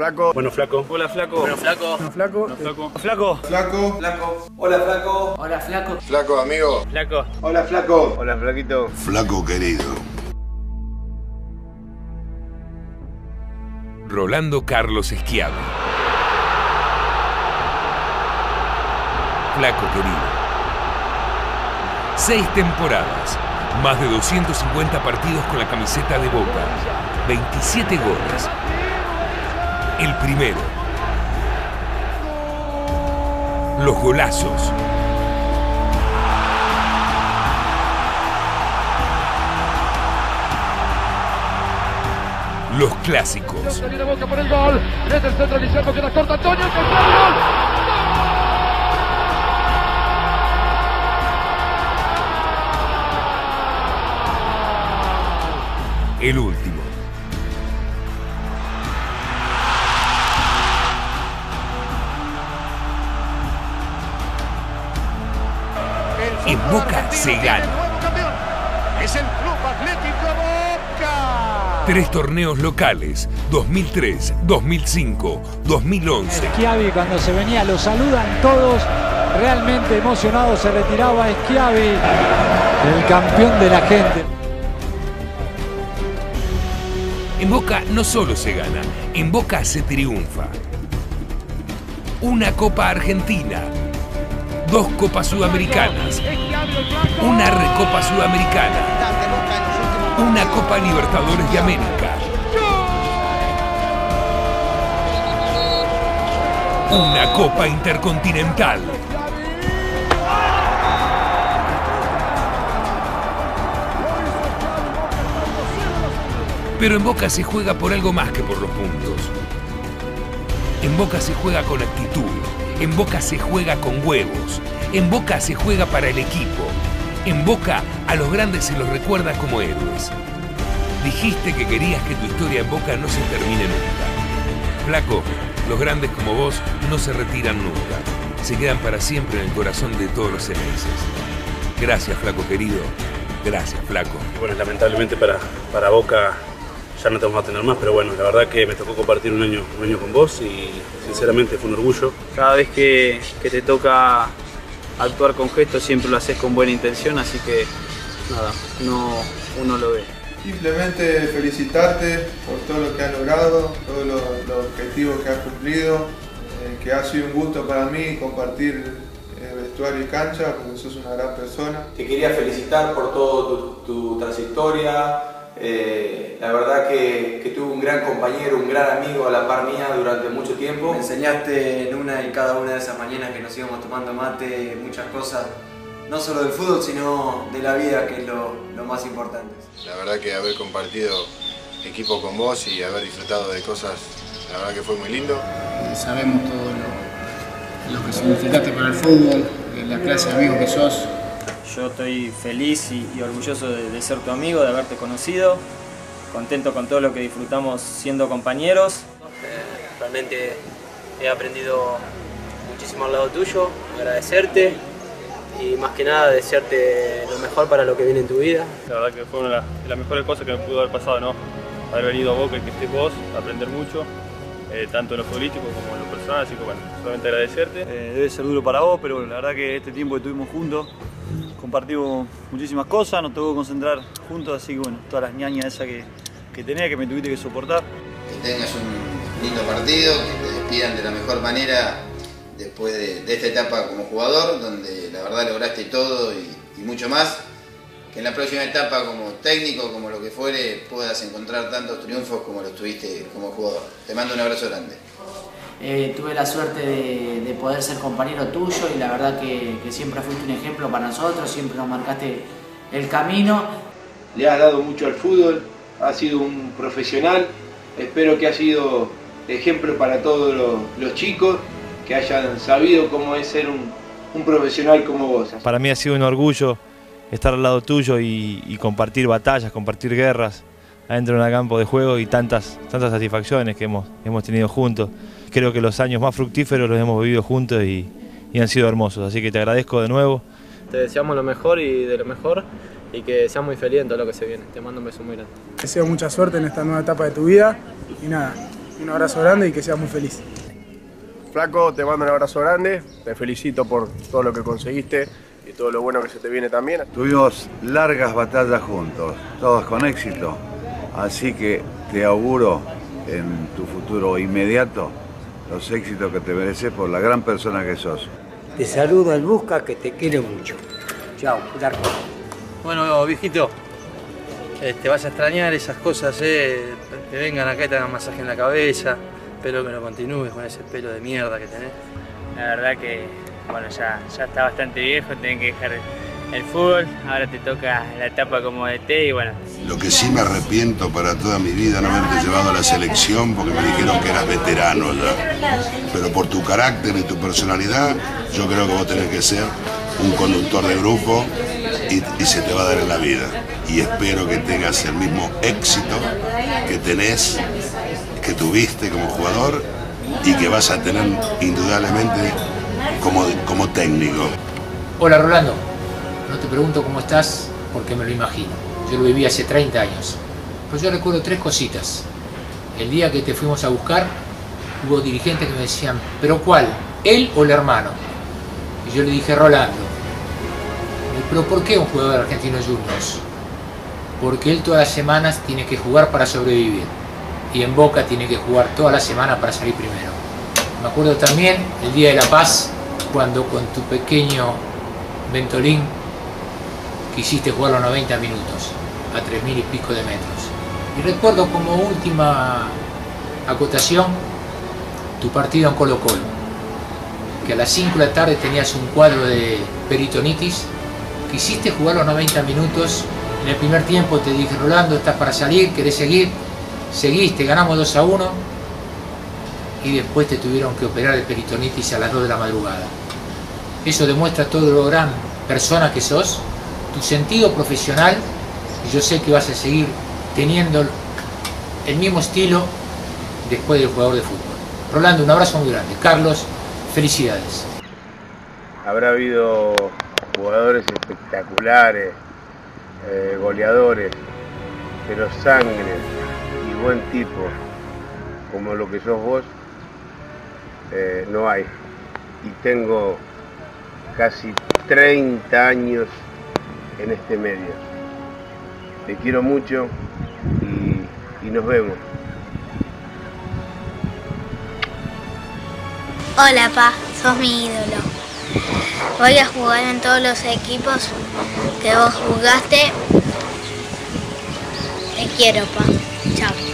flaco. Bueno, flaco. Hola, flaco. Bueno, flaco. Bueno, flaco. Flaco. Flaco. Flaco. Flaco. Hola, flaco. Hola, flaco. Flaco, amigo. Flaco. Hola, flaco. Hola, flaquito. Flaco querido. Rolando Carlos Esquiavo. Flaco querido. Seis temporadas, más de 250 partidos con la camiseta de Boca, 27 goles. El primero. Los golazos. Los clásicos. Viene Boca por el gol. Desde el centro Guillermo queda corta Antonio. Que está el gol. El último. En Boca se gana. Es el Club Atlético Boca. Tres torneos locales, 2003, 2005, 2011. Schiavi cuando se venía lo saludan todos, realmente emocionado se retiraba Schiavi, el campeón de la gente. En Boca no solo se gana, en Boca se triunfa. Una Copa Argentina, dos Copas Sudamericanas, una Recopa Sudamericana, una Copa Libertadores de América, una Copa Intercontinental. Pero en Boca se juega por algo más que por los puntos. En Boca se juega con actitud. En Boca se juega con huevos. En Boca se juega para el equipo. En Boca a los grandes se los recuerda como héroes. Dijiste que querías que tu historia en Boca no se termine nunca. Flaco, los grandes como vos no se retiran nunca. Se quedan para siempre en el corazón de todos los ceneses. Gracias, Flaco querido. Gracias, Flaco. Bueno, lamentablemente para, para Boca ya no te vamos a tener más, pero bueno, la verdad que me tocó compartir un año, un año con vos y sinceramente fue un orgullo. Cada vez que, que te toca actuar con gestos siempre lo haces con buena intención, así que nada, no, uno lo ve. Simplemente felicitarte por todo lo que has logrado, todos los, los objetivos que has cumplido, eh, que ha sido un gusto para mí compartir eh, vestuario y cancha, porque sos una gran persona. Te quería felicitar por toda tu, tu trayectoria. Eh, la verdad que, que tuve un gran compañero, un gran amigo a la par mía durante mucho tiempo. Me enseñaste en una y cada una de esas mañanas que nos íbamos tomando mate muchas cosas, no solo del fútbol, sino de la vida, que es lo, lo más importante. La verdad que haber compartido equipo con vos y haber disfrutado de cosas, la verdad que fue muy lindo. Sabemos todo lo, lo que significaste para el fútbol, la clase de amigo que sos. Yo estoy feliz y, y orgulloso de, de, ser tu amigo, de haberte conocido, contento con todo lo que disfrutamos siendo compañeros. Eh, realmente he aprendido muchísimo al lado tuyo, agradecerte y más que nada desearte lo mejor para lo que viene en tu vida. La verdad que fue una de las mejores cosas que me pudo haber pasado, ¿no? Haber venido a Boca y que estés vos, aprender mucho, eh, tanto en lo político como en lo personal, así que bueno, solamente agradecerte. Eh, debe ser duro para vos, pero la verdad que este tiempo que estuvimos juntos compartimos muchísimas cosas, nos tocó concentrar juntos, así que bueno, todas las ñañas esas que, que tenía, que me tuviste que soportar. Que tengas un lindo partido, que te despidan de la mejor manera después de, esta etapa como jugador, donde la verdad lograste todo y, y, mucho más. Que en la próxima etapa como técnico, como lo que fuere, puedas encontrar tantos triunfos como los tuviste como jugador. Te mando un abrazo grande. Eh, tuve la suerte de, de, poder ser compañero tuyo y la verdad que, que, siempre fuiste un ejemplo para nosotros, siempre nos marcaste el camino. Le has dado mucho al fútbol, has sido un profesional, espero que has sido ejemplo para todos los, los chicos, que hayan sabido cómo es ser un, un, profesional como vos. Para mí ha sido un orgullo estar al lado tuyo y, y compartir batallas, compartir guerras adentro de un campo de juego y tantas, tantas satisfacciones que hemos, hemos tenido juntos creo que los años más fructíferos los hemos vivido juntos y, y, han sido hermosos. Así que te agradezco de nuevo. Te deseamos lo mejor y de lo mejor y que seas muy feliz en todo lo que se viene. Te mando un beso muy grande. Te deseo mucha suerte en esta nueva etapa de tu vida y nada, un abrazo grande y que seas muy feliz. Flaco, te mando un abrazo grande, te felicito por todo lo que conseguiste y todo lo bueno que se te viene también. Tuvimos largas batallas juntos, todas con éxito, así que te auguro en tu futuro inmediato los éxitos que te mereces por la gran persona que sos. Te saludo al Busca que te quiere mucho. Chao, Darko. Bueno, viejito, te este, vas a extrañar esas cosas, eh, que vengan acá y te hagan masaje en la cabeza. Espero que no continúes con ese pelo de mierda que tenés. La verdad que, bueno, ya, ya está bastante viejo, tenés que dejar el fútbol, ahora te toca la etapa como de té y bueno. Lo que sí me arrepiento para toda mi vida no haberte llevado a la selección porque me dijeron que eras veterano ya. Pero por tu carácter y tu personalidad, yo creo que vos tenés que ser un conductor de grupo y, y se te va a dar en la vida. Y espero que tengas el mismo éxito que tenés que tuviste como jugador y que vas a tener indudablemente como, como técnico. Hola Rolando, no te pregunto cómo estás porque me lo imagino. Yo lo viví hace 30 años. Pero yo recuerdo tres cositas. El día que te fuimos a buscar, hubo dirigentes que me decían, ¿pero cuál? ¿Él o el hermano? Y yo le dije, Rolando. ¿Pero por qué un jugador argentino juniors? Porque él todas las semanas tiene que jugar para sobrevivir y en Boca tiene que jugar toda la semana para salir primero. Me acuerdo también el Día de la Paz, cuando con tu pequeño Ventolín quisiste jugar los 90 minutos a 3.000 y pico de metros. Y recuerdo como última acotación tu partido en Colo Colo, que a las 5 de la tarde tenías un cuadro de peritonitis, quisiste jugar los 90 minutos, en el primer tiempo te dije, Rolando, estás para salir, querés seguir, seguiste, ganamos 2 a 1 y después te tuvieron que operar el peritonitis a las 2 de la madrugada. Eso demuestra todo lo gran persona que sos, tu sentido profesional yo sé que vas a seguir teniendo el mismo estilo después del jugador de fútbol. Rolando, un abrazo muy grande. Carlos, felicidades. Habrá habido jugadores espectaculares, eh, goleadores, pero sangre, buen tipo como lo que sos vos, eh, no hay. Y tengo casi 30 años en este medio. Te quiero mucho y, nos vemos. Hola, Pa, sos mi ídolo. Voy a jugar en todos los equipos que vos jugaste. Te quiero, Pa. Chao.